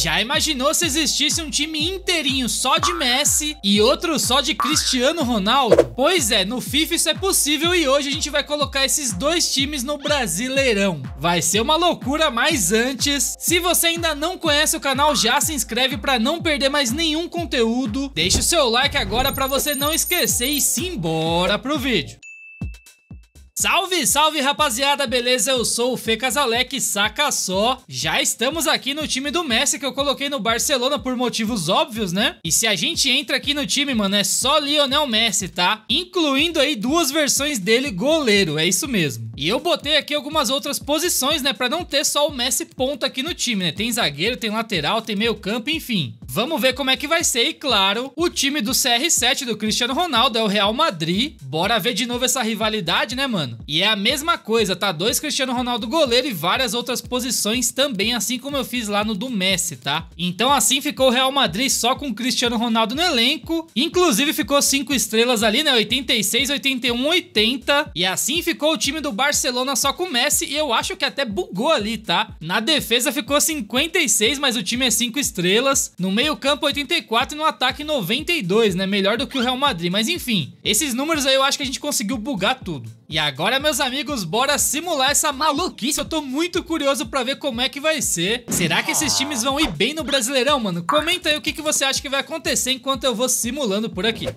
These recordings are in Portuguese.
Já imaginou se existisse um time inteirinho só de Messi e outro só de Cristiano Ronaldo? Pois é, no FIFA isso é possível e hoje a gente vai colocar esses dois times no Brasileirão. Vai ser uma loucura, mas antes, se você ainda não conhece o canal, já se inscreve para não perder mais nenhum conteúdo. Deixa o seu like agora para você não esquecer e simbora pro vídeo. Salve, salve rapaziada, beleza? Eu sou o Fê Casalec, saca só. Já estamos aqui no time do Messi que eu coloquei no Barcelona por motivos óbvios, né? E se a gente entra aqui no time, mano, é só Lionel Messi, tá? Incluindo aí duas versões dele goleiro, é isso mesmo. E eu botei aqui algumas outras posições, né, pra não ter só o Messi ponta aqui no time, né? Tem zagueiro, tem lateral, tem meio campo, enfim. Vamos ver como é que vai ser e claro, o time do CR7 do Cristiano Ronaldo é o Real Madrid. Bora ver de novo essa rivalidade, né, mano? E é a mesma coisa, tá? Dois Cristiano Ronaldo goleiro e várias outras posições também, assim como eu fiz lá no do Messi, tá? Então assim ficou o Real Madrid só com Cristiano Ronaldo no elenco. Inclusive ficou cinco estrelas ali, né? 86, 81, 80. E assim ficou o time do Barcelona só com Messi e eu acho que até bugou ali, tá? Na defesa ficou 56, mas o time é cinco estrelas. No meio campo 84 e no ataque 92, né? Melhor do que o Real Madrid, mas enfim. Esses números aí eu acho que a gente conseguiu bugar tudo. E agora, meus amigos, bora simular essa maluquice. Eu tô muito curioso pra ver como é que vai ser. Será que esses times vão ir bem no Brasileirão, mano? Comenta aí o que, que você acha que vai acontecer enquanto eu vou simulando por aqui.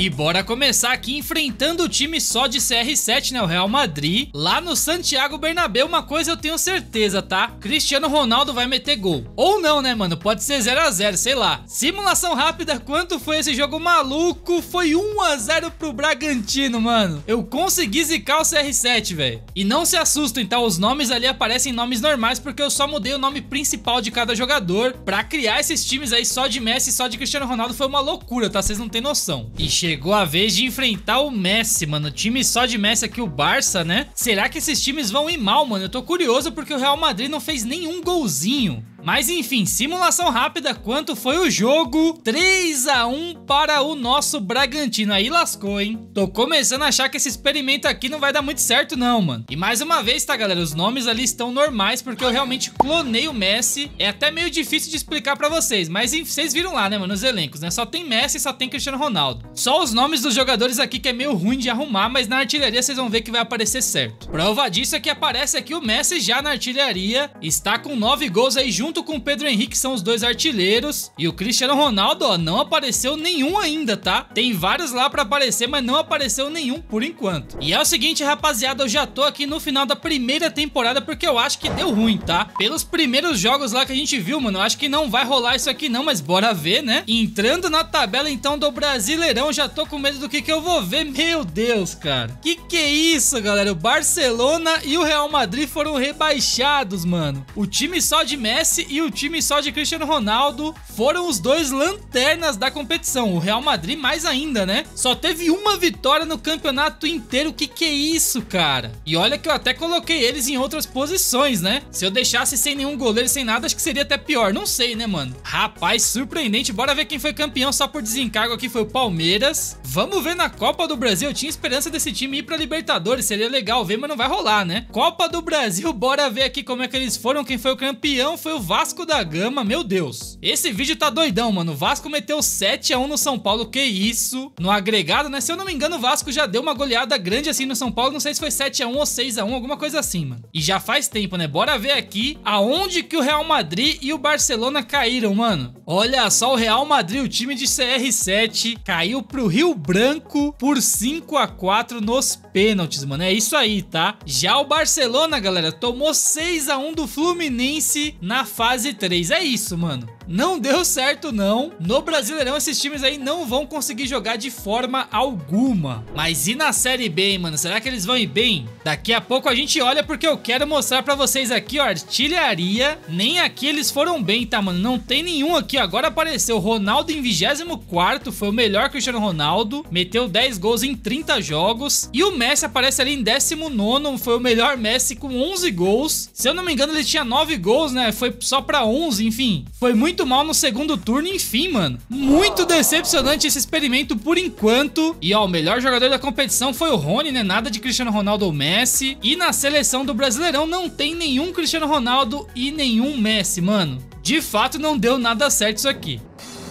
E bora começar aqui enfrentando o time só de CR7, né? O Real Madrid. Lá no Santiago Bernabéu, uma coisa eu tenho certeza, tá? Cristiano Ronaldo vai meter gol. Ou não, né, mano? Pode ser 0 a 0 sei lá. Simulação rápida, quanto foi esse jogo maluco? Foi 1 a 0 pro Bragantino, mano. Eu consegui zicar o CR7, velho. E não se assustem, tá? Os nomes ali aparecem nomes normais porque eu só mudei o nome principal de cada jogador. Pra criar esses times aí só de Messi e só de Cristiano Ronaldo foi uma loucura, tá? Vocês não têm noção. E Chegou a vez de enfrentar o Messi, mano. Time só de Messi aqui, o Barça, né? Será que esses times vão ir mal, mano? Eu tô curioso porque o Real Madrid não fez nenhum golzinho. Mas enfim, simulação rápida, quanto foi o jogo? 3 a 1 para o nosso Bragantino. Aí lascou, hein? Tô começando a achar que esse experimento aqui não vai dar muito certo não, mano. E mais uma vez, tá, galera? Os nomes ali estão normais porque eu realmente clonei o Messi. É até meio difícil de explicar pra vocês, mas vocês viram lá, né, mano, nos elencos, né? Só tem Messi e só tem Cristiano Ronaldo. Só os nomes dos jogadores aqui que é meio ruim de arrumar, mas na artilharia vocês vão ver que vai aparecer certo. Prova disso é que aparece aqui o Messi já na artilharia. Está com 9 gols aí junto junto com o Pedro Henrique são os dois artilheiros. E o Cristiano Ronaldo, ó, não apareceu nenhum ainda, tá? Tem vários lá pra aparecer, mas não apareceu nenhum por enquanto. E é o seguinte, rapaziada, eu já tô aqui no final da primeira temporada porque eu acho que deu ruim, tá? Pelos primeiros jogos lá que a gente viu, mano, eu acho que não vai rolar isso aqui não, mas bora ver, né? Entrando na tabela, então, do Brasileirão, já tô com medo do que que eu vou ver. Meu Deus, cara. Que que é isso, galera? O Barcelona e o Real Madrid foram rebaixados, mano. O time só de Messi e o time só de Cristiano Ronaldo foram os dois lanternas da competição. O Real Madrid mais ainda, né? Só teve uma vitória no campeonato inteiro. Que que é isso, cara? E olha que eu até coloquei eles em outras posições, né? Se eu deixasse sem nenhum goleiro, sem nada, acho que seria até pior. Não sei, né, mano? Rapaz, surpreendente. Bora ver quem foi campeão só por desencargo aqui foi o Palmeiras. Vamos ver na Copa do Brasil. Eu tinha esperança desse time ir pra Libertadores. Seria legal ver, mas não vai rolar, né? Copa do Brasil, bora ver aqui como é que eles foram. Quem foi o campeão foi o Vasco da Gama, meu Deus. Esse vídeo tá doidão, mano. O Vasco meteu 7 a 1 no São Paulo, que isso? No agregado, né? Se eu não me engano, o Vasco já deu uma goleada grande assim no São Paulo. Não sei se foi 7 a 1 ou 6 a 1 alguma coisa assim, mano. E já faz tempo, né? Bora ver aqui aonde que o Real Madrid e o Barcelona caíram, mano. Olha só o Real Madrid, o time de CR7, caiu pro Rio Branco por 5 a 4 nos pênaltis, mano. É isso aí, tá? Já o Barcelona, galera, tomou 6 a 1 do Fluminense na fase fase 3. É isso, mano. Não deu certo não. No Brasileirão esses times aí não vão conseguir jogar de forma alguma. Mas e na Série B, hein, mano? Será que eles vão ir bem? Daqui a pouco a gente olha porque eu quero mostrar pra vocês aqui, ó, artilharia. Nem aqui eles foram bem, tá, mano? Não tem nenhum aqui. Agora apareceu Ronaldo em 24º, foi o melhor Cristiano Ronaldo. Meteu 10 gols em 30 jogos. E o Messi aparece ali em 19º, foi o melhor Messi com 11 gols. Se eu não me engano ele tinha 9 gols, né? Foi só pra 11, enfim. Foi muito mal no segundo turno, enfim, mano. Muito decepcionante esse experimento por enquanto. E ó, o melhor jogador da competição foi o Rony, né? Nada de Cristiano Ronaldo ou Messi. E na seleção do Brasileirão não tem nenhum Cristiano Ronaldo e nenhum Messi, mano. De fato, não deu nada certo isso aqui.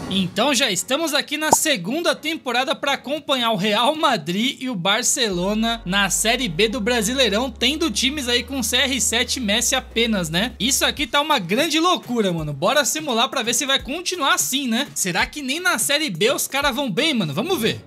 Então já estamos aqui na segunda temporada para acompanhar o Real Madrid e o Barcelona na Série B do Brasileirão, tendo times aí com CR7 Messi apenas, né? Isso aqui tá uma grande loucura, mano. Bora simular para ver se vai continuar assim, né? Será que nem na Série B os caras vão bem, mano? Vamos ver.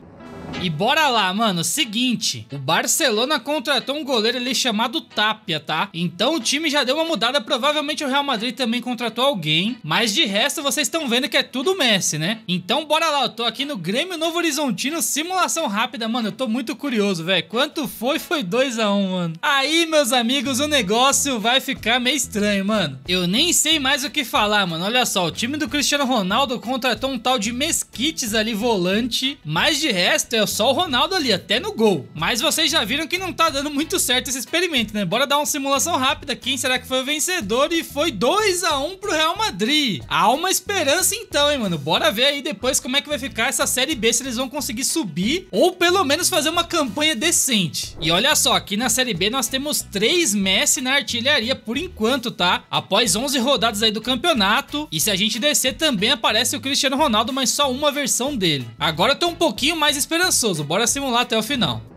E bora lá, mano. Seguinte, o Barcelona contratou um goleiro ali chamado Tapia, tá? Então o time já deu uma mudada. Provavelmente o Real Madrid também contratou alguém. Mas de resto, vocês estão vendo que é tudo Messi, né? Então bora lá. Eu tô aqui no Grêmio Novo Horizontino. Simulação rápida, mano. Eu tô muito curioso, velho. Quanto foi? Foi 2x1, um, mano. Aí, meus amigos, o negócio vai ficar meio estranho, mano. Eu nem sei mais o que falar, mano. Olha só, o time do Cristiano Ronaldo contratou um tal de Mesquites ali, volante. Mas de resto, é só o Ronaldo ali, até no gol. Mas vocês já viram que não tá dando muito certo esse experimento, né? Bora dar uma simulação rápida. Quem será que foi o vencedor? E foi 2 a 1 pro Real Madrid. Há uma esperança então, hein, mano? Bora ver aí depois como é que vai ficar essa Série B, se eles vão conseguir subir ou pelo menos fazer uma campanha decente. E olha só, aqui na Série B nós temos 3 Messi na artilharia por enquanto, tá? Após 11 rodadas aí do campeonato. E se a gente descer também aparece o Cristiano Ronaldo, mas só uma versão dele. Agora eu tô um pouquinho mais esperançoso bora simular até o final.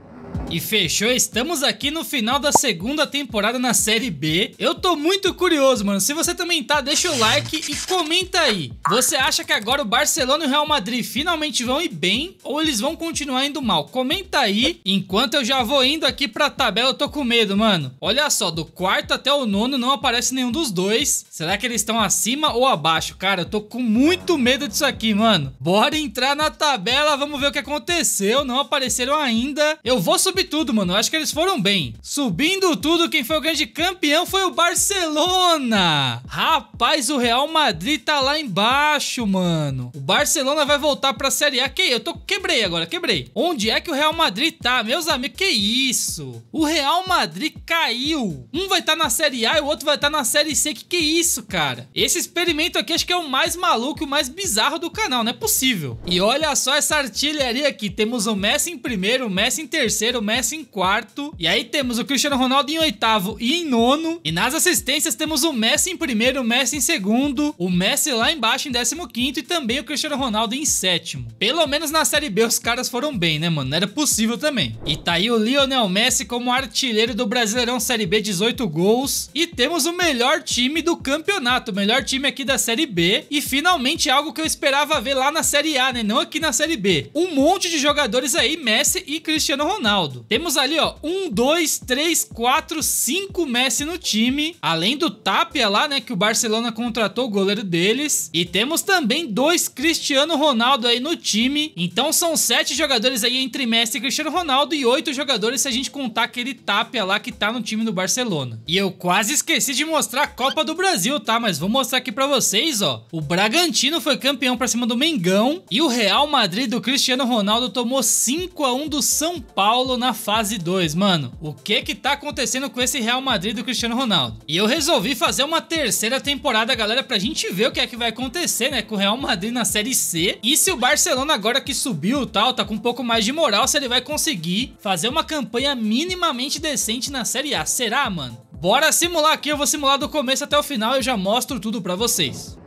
E fechou, estamos aqui no final da segunda temporada na Série B. Eu tô muito curioso, mano. Se você também tá, deixa o like e comenta aí. Você acha que agora o Barcelona e o Real Madrid finalmente vão ir bem ou eles vão continuar indo mal? Comenta aí. Enquanto eu já vou indo aqui pra tabela, eu tô com medo, mano. Olha só, do quarto até o nono não aparece nenhum dos dois. Será que eles estão acima ou abaixo? Cara, eu tô com muito medo disso aqui, mano. Bora entrar na tabela, vamos ver o que aconteceu. Não apareceram ainda. Eu vou subir tudo, mano. Eu acho que eles foram bem. Subindo tudo, quem foi o grande campeão foi o Barcelona. Rapaz, o Real Madrid tá lá embaixo, mano. O Barcelona vai voltar pra Série A. Que eu tô quebrei agora, quebrei. Onde é que o Real Madrid tá? Meus amigos, que isso? O Real Madrid caiu. Um vai estar tá na Série A e o outro vai estar tá na Série C. Que que é isso, cara? Esse experimento aqui acho que é o mais maluco, o mais bizarro do canal, não é possível. E olha só essa artilharia aqui. Temos o Messi em primeiro, o Messi em terceiro, Messi em quarto. E aí temos o Cristiano Ronaldo em oitavo e em nono. E nas assistências temos o Messi em primeiro, o Messi em segundo, o Messi lá embaixo em décimo quinto e também o Cristiano Ronaldo em sétimo. Pelo menos na Série B os caras foram bem, né, mano? Era possível também. E tá aí o Lionel Messi como artilheiro do Brasileirão Série B, 18 gols. E temos o melhor time do campeonato, o melhor time aqui da Série B. E finalmente algo que eu esperava ver lá na Série A, né? Não aqui na Série B. Um monte de jogadores aí, Messi e Cristiano Ronaldo. Temos ali, ó, um, dois, três, quatro, cinco Messi no time, além do Tapia lá, né, que o Barcelona contratou o goleiro deles. E temos também dois Cristiano Ronaldo aí no time. Então são sete jogadores aí entre Messi e Cristiano Ronaldo e oito jogadores se a gente contar aquele Tapia lá que tá no time do Barcelona. E eu quase esqueci de mostrar a Copa do Brasil, tá? Mas vou mostrar aqui pra vocês, ó. O Bragantino foi campeão pra cima do Mengão e o Real Madrid do Cristiano Ronaldo tomou 5 a 1 do São Paulo na fase 2, mano. O que que tá acontecendo com esse Real Madrid do Cristiano Ronaldo? E eu resolvi fazer uma terceira temporada, galera, pra gente ver o que é que vai acontecer, né, com o Real Madrid na Série C. E se o Barcelona agora que subiu tal, tá com um pouco mais de moral, se ele vai conseguir fazer uma campanha minimamente decente na Série A. Será, mano? Bora simular aqui, eu vou simular do começo até o final e eu já mostro tudo pra vocês.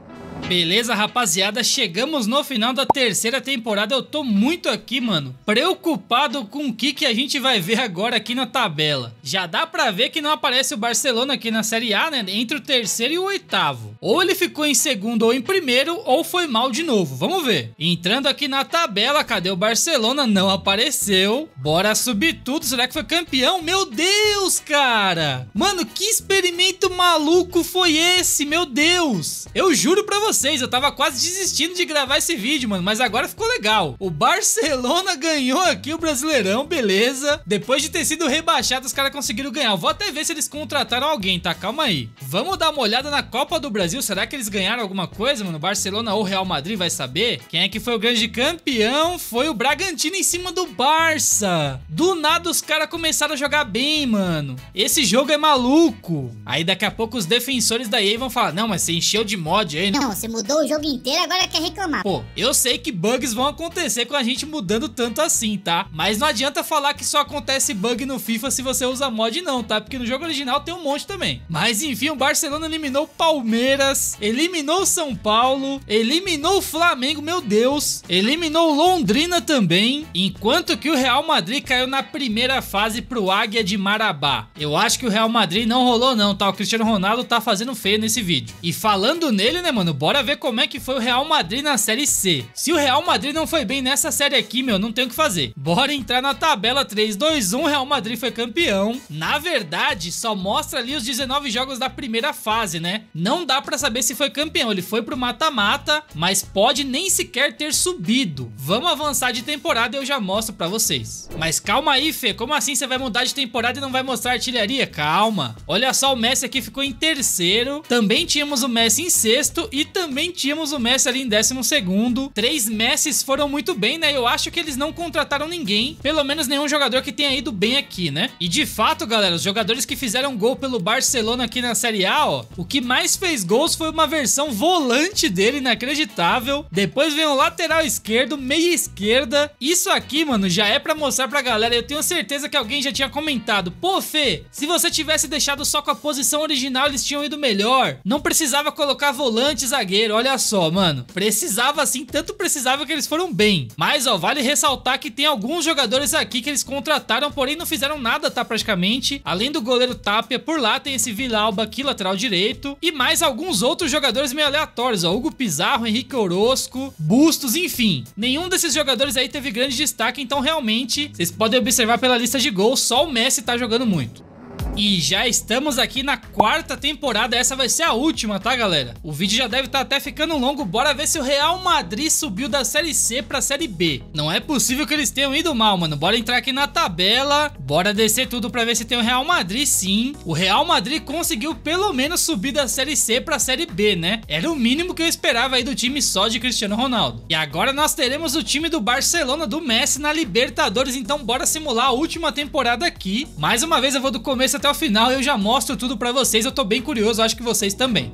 Beleza, rapaziada, chegamos no final da terceira temporada. Eu tô muito aqui, mano, preocupado com o que, que a gente vai ver agora aqui na tabela. Já dá pra ver que não aparece o Barcelona aqui na Série A, né? Entre o terceiro e o oitavo. Ou ele ficou em segundo ou em primeiro, ou foi mal de novo. Vamos ver. Entrando aqui na tabela, cadê o Barcelona? Não apareceu. Bora subir tudo. Será que foi campeão? Meu Deus, cara! Mano, que experimento maluco foi esse? Meu Deus! Eu juro pra vocês vocês, eu tava quase desistindo de gravar esse vídeo, mano, mas agora ficou legal. O Barcelona ganhou aqui o Brasileirão, beleza. Depois de ter sido rebaixado, os caras conseguiram ganhar. vou até ver se eles contrataram alguém, tá? Calma aí. Vamos dar uma olhada na Copa do Brasil. Será que eles ganharam alguma coisa, mano? Barcelona ou Real Madrid vai saber? Quem é que foi o grande campeão? Foi o Bragantino em cima do Barça. Do nada os caras começaram a jogar bem, mano. Esse jogo é maluco. Aí daqui a pouco os defensores da EA vão falar: Não, mas você encheu de mod aí. Não, você você mudou o jogo inteiro, agora quer reclamar. Pô, eu sei que bugs vão acontecer com a gente mudando tanto assim, tá? Mas não adianta falar que só acontece bug no FIFA se você usa mod não, tá? Porque no jogo original tem um monte também. Mas enfim, o Barcelona eliminou Palmeiras, eliminou São Paulo, eliminou o Flamengo, meu Deus, eliminou Londrina também, enquanto que o Real Madrid caiu na primeira fase pro Águia de Marabá. Eu acho que o Real Madrid não rolou não, tá? O Cristiano Ronaldo tá fazendo feio nesse vídeo. E falando nele, né, mano, bora ver como é que foi o Real Madrid na Série C. Se o Real Madrid não foi bem nessa série aqui, meu, não tem o que fazer. Bora entrar na tabela 3, 2, 1, Real Madrid foi campeão. Na verdade, só mostra ali os 19 jogos da primeira fase, né? Não dá pra saber se foi campeão, ele foi pro mata-mata, mas pode nem sequer ter subido. Vamos avançar de temporada e eu já mostro pra vocês. Mas calma aí, Fê, como assim você vai mudar de temporada e não vai mostrar artilharia? Calma. Olha só, o Messi aqui ficou em terceiro, também tínhamos o Messi em sexto e também tínhamos o Messi ali em décimo segundo. Três Messis foram muito bem, né? Eu acho que eles não contrataram ninguém, pelo menos nenhum jogador que tenha ido bem aqui, né? E de fato, galera, os jogadores que fizeram gol pelo Barcelona aqui na Série A, ó, o que mais fez gols foi uma versão volante dele, inacreditável. Depois vem o lateral esquerdo, meia esquerda. Isso aqui, mano, já é pra mostrar pra galera. Eu tenho certeza que alguém já tinha comentado. Pô, Fê, se você tivesse deixado só com a posição original, eles tinham ido melhor. Não precisava colocar volante e zagueiro, olha só, mano. Precisava assim, tanto precisava que eles foram bem. Mas, ó, vale ressaltar que tem alguns jogadores aqui que eles contrataram, porém não fizeram nada, tá, praticamente. Além do goleiro Tapia, por lá tem esse Villalba aqui, lateral direito. E mais alguns outros jogadores meio aleatórios, ó. Hugo Pizarro, Henrique Orosco, Bustos, enfim. Nenhum desses jogadores aí teve grande destaque, então realmente, vocês podem observar pela lista de gols, só o Messi tá jogando muito. E já estamos aqui na quarta temporada, essa vai ser a última, tá galera? O vídeo já deve estar tá até ficando longo, bora ver se o Real Madrid subiu da Série C pra Série B. Não é possível que eles tenham ido mal, mano, bora entrar aqui na tabela, bora descer tudo pra ver se tem o Real Madrid sim. O Real Madrid conseguiu pelo menos subir da Série C pra Série B, né? Era o mínimo que eu esperava aí do time só de Cristiano Ronaldo. E agora nós teremos o time do Barcelona, do Messi na Libertadores, então bora simular a última temporada aqui. Mais uma vez eu vou do começo até até o final eu já mostro tudo pra vocês, eu tô bem curioso, acho que vocês também.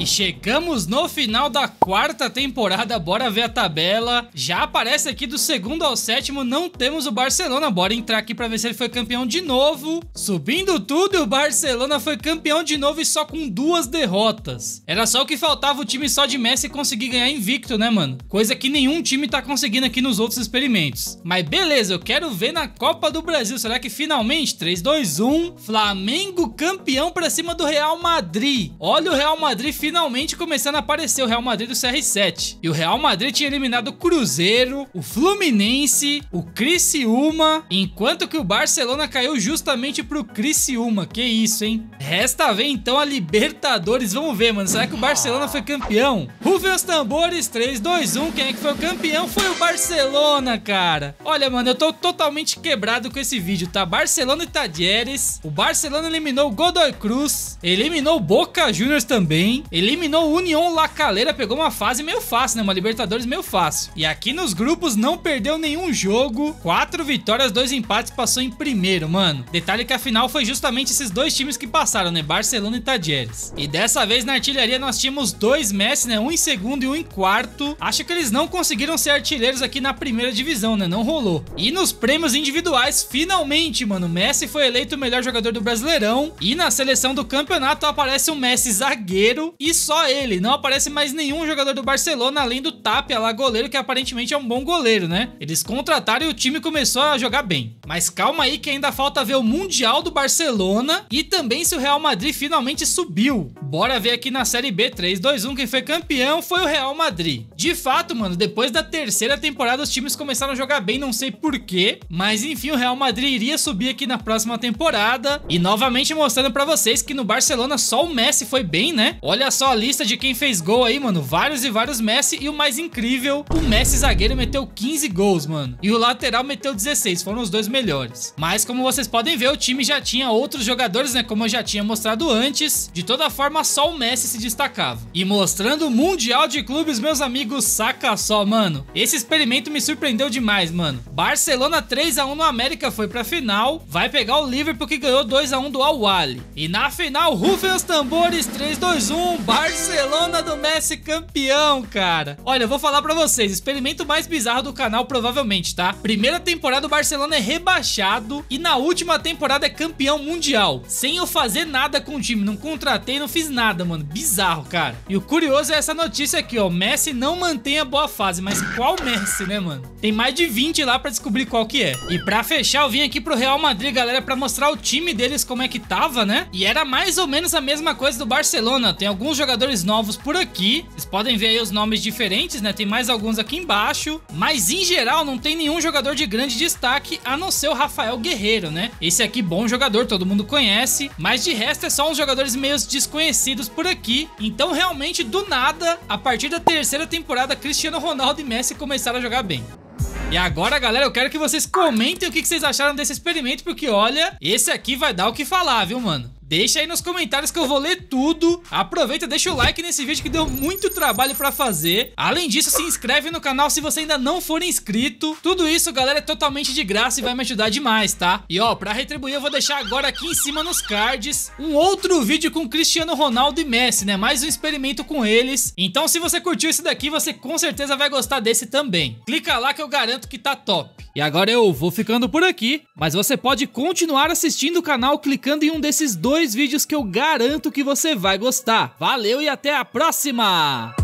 E chegamos no final da quarta temporada, bora ver a tabela. Já aparece aqui do segundo ao sétimo, não temos o Barcelona. Bora entrar aqui para ver se ele foi campeão de novo. Subindo tudo, o Barcelona foi campeão de novo e só com duas derrotas. Era só o que faltava o time só de Messi conseguir ganhar invicto, né, mano? Coisa que nenhum time tá conseguindo aqui nos outros experimentos. Mas beleza, eu quero ver na Copa do Brasil. Será que finalmente 3 2 1 Flamengo campeão para cima do Real Madrid. Olha o Real Madrid finalmente finalmente começando a aparecer o Real Madrid do CR7. E o Real Madrid tinha eliminado o Cruzeiro, o Fluminense, o Criciúma, enquanto que o Barcelona caiu justamente pro Criciúma. Que isso, hein? Resta ver então a Libertadores. Vamos ver, mano. Será que o Barcelona foi campeão? Rufem os tambores, 3, 2, 1. Quem é que foi o campeão? Foi o Barcelona, cara. Olha, mano, eu tô totalmente quebrado com esse vídeo, tá? Barcelona e Tadieres. O Barcelona eliminou o Godoy Cruz, eliminou o Boca Juniors também, eliminou o União La Calera, pegou uma fase meio fácil, né? Uma Libertadores meio fácil. E aqui nos grupos não perdeu nenhum jogo, quatro vitórias, dois empates, passou em primeiro, mano. Detalhe que a final foi justamente esses dois times que passaram, né? Barcelona e Tadieres. E dessa vez na artilharia nós tínhamos dois Messi, né? Um em segundo e um em quarto. Acho que eles não conseguiram ser artilheiros aqui na primeira divisão, né? Não rolou. E nos prêmios individuais, finalmente, mano, Messi foi eleito o melhor jogador do Brasileirão. E na seleção do campeonato aparece o Messi zagueiro e só ele. Não aparece mais nenhum jogador do Barcelona além do Tapia lá, goleiro, que aparentemente é um bom goleiro, né? Eles contrataram e o time começou a jogar bem. Mas calma aí que ainda falta ver o Mundial do Barcelona e também se o Real Madrid finalmente subiu. Bora ver aqui na Série B 3, 2, 1, quem foi campeão foi o Real Madrid. De fato, mano, depois da terceira temporada os times começaram a jogar bem, não sei porquê, mas enfim, o Real Madrid iria subir aqui na próxima temporada e novamente mostrando para vocês que no Barcelona só o Messi foi bem, né? Olha só a lista de quem fez gol aí, mano. Vários e vários Messi. E o mais incrível, o Messi zagueiro meteu 15 gols, mano. E o lateral meteu 16. Foram os dois melhores. Mas como vocês podem ver, o time já tinha outros jogadores, né? Como eu já tinha mostrado antes. De toda forma, só o Messi se destacava. E mostrando o Mundial de Clubes, meus amigos, saca só, mano. Esse experimento me surpreendeu demais, mano. Barcelona 3 a 1 no América foi pra final. Vai pegar o Liverpool que ganhou 2 a 1 do Al-Wali. E na final, rufem os tambores 3 2 1 Barcelona do Messi campeão, cara. Olha, eu vou falar pra vocês, experimento mais bizarro do canal provavelmente, tá? Primeira temporada o Barcelona é rebaixado e na última temporada é campeão mundial. Sem eu fazer nada com o time, não contratei, não fiz nada, mano. Bizarro, cara. E o curioso é essa notícia aqui, ó. Messi não mantém a boa fase, mas qual Messi, né, mano? Tem mais de 20 lá pra descobrir qual que é. E pra fechar, eu vim aqui pro Real Madrid, galera, pra mostrar o time deles como é que tava, né? E era mais ou menos a mesma coisa do Barcelona. Tem alguns jogadores novos por aqui. Vocês podem ver aí os nomes diferentes, né? Tem mais alguns aqui embaixo. Mas em geral não tem nenhum jogador de grande destaque, a não ser o Rafael Guerreiro, né? Esse aqui, bom jogador, todo mundo conhece. Mas de resto é só uns jogadores meio desconhecidos por aqui. Então realmente, do nada, a partir da terceira temporada, Cristiano Ronaldo e Messi começaram a jogar bem. E agora, galera, eu quero que vocês comentem o que vocês acharam desse experimento, porque olha, esse aqui vai dar o que falar, viu, mano? Deixa aí nos comentários que eu vou ler tudo. Aproveita, deixa o like nesse vídeo que deu muito trabalho pra fazer. Além disso, se inscreve no canal se você ainda não for inscrito. Tudo isso, galera, é totalmente de graça e vai me ajudar demais, tá? E ó, pra retribuir eu vou deixar agora aqui em cima nos cards um outro vídeo com Cristiano Ronaldo e Messi, né? Mais um experimento com eles. Então se você curtiu esse daqui, você com certeza vai gostar desse também. Clica lá que eu garanto que tá top. E agora eu vou ficando por aqui, mas você pode continuar assistindo o canal clicando em um desses dois vídeos que eu garanto que você vai gostar. Valeu e até a próxima!